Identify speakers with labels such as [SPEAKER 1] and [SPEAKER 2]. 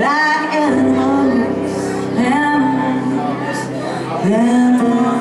[SPEAKER 1] like animals, animals, animals.